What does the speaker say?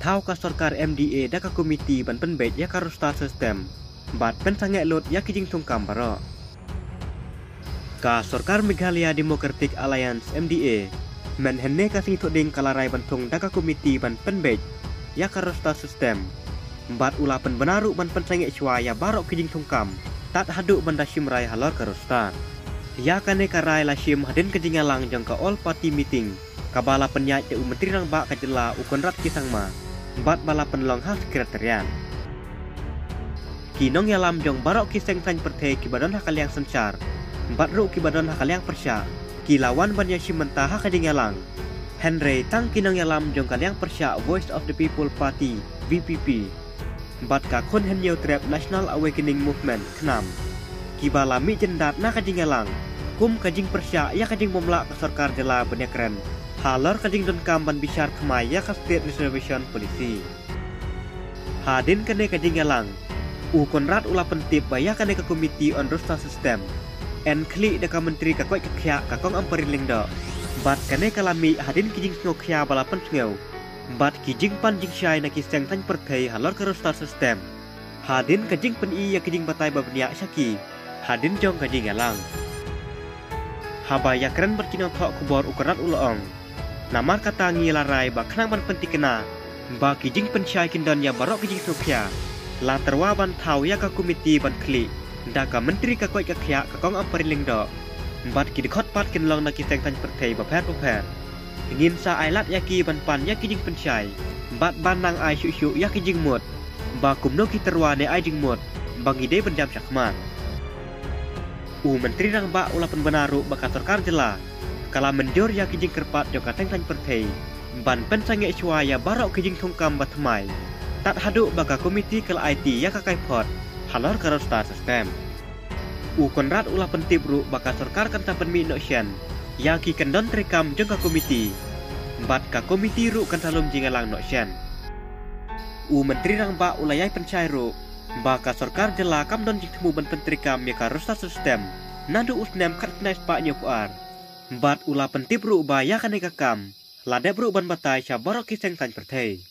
Tahukah kasor MDA dak komiti ban pen bet ya karo star system? Bat pen sangnge lot ya kijing tung kam baro. Meghalaya Democratic Alliance MDA men henne ka sing tuk ding kalarai ban tung dak komiti ban pen bet system. Bat ulah pen benaru ban pen sangnge swa ya kijing tongkam tak tat haduk ban dasim rai halor karo star. Ya kane ka rai la sim haden kijing alang jang all party meeting. Kabala penyakit Menteri Nangba Kajela Ukonrat Kisangma bat bala penlong hal sekretarian kinong yalam jong barok kiseng tan perte kibadan hakal yang sencar bat ru kibadan hakal yang persya kilawan banya shimenta hakading yalang Henry tang kinong yalam jong kalyang persya Voice of the People Party VPP bat ka kon hen trap National Awakening Movement knam kibala mi jendat na kajing yalang kum kajing persya ya kajing momla ke sarkar jela keren halar kajing don kamban bisyar kemai ya ke state reservation polisi. Hadin kene kajing yalang u konrad ula pentip baya kene ke komiti on rosta system. En kli deka menteri ka koi kya ka kong amperin lingdo. Bat kene kalami hadin kijing ngokya balapan ngeu bat kijing pan jing syai na kiseng tan perthei halar ke rosta system. Hadin kajing pen i ya kijing batai babnia syaki. Hadin jong kaji galang. Haba ya keren berkinang thok kubor ukuran ulong. Namar kata ngilarai ba kenang ban penti kena. Ba kijing pensyai kindon ya barok kijing sukya. La terwa ban tau ya ka komiti ban kli. Da ka menteri ka koi ka kya ka kong ampariling do. Bat ki dikot pat kin long na kiseng tan pertei ba pet pet. Ngin sa ailat ya ki ban pan ya kijing pensyai. Bat ban nang ai syu syu ya kijing mut. Ba kumno ki terwa ne ai jing mut. Bang ide benjam syakman u menteri rang ba ula benaru bakator karjela kala menjor ya kijing kerpat jo kateng tan pertei ban pen sange ya barok kijing thongkam batmai tat hadu baka komiti kala IT ya kakai pot halor karo star system u konrad ula pentibru baka sorkar kan tapen mi no shen ya ki kendon trekam jengka komiti bat ka komiti ru kan salum jingalang no shen u menteri rang ba ula yai pencai ru Baka sorkar jela kam don jik temu ban pentri kam ya karusta sistem. Nandu usnem kat nais pak nyopuar. Bat ula pentip ru kan kam. Ru ban batai borok kiseng tan pertei.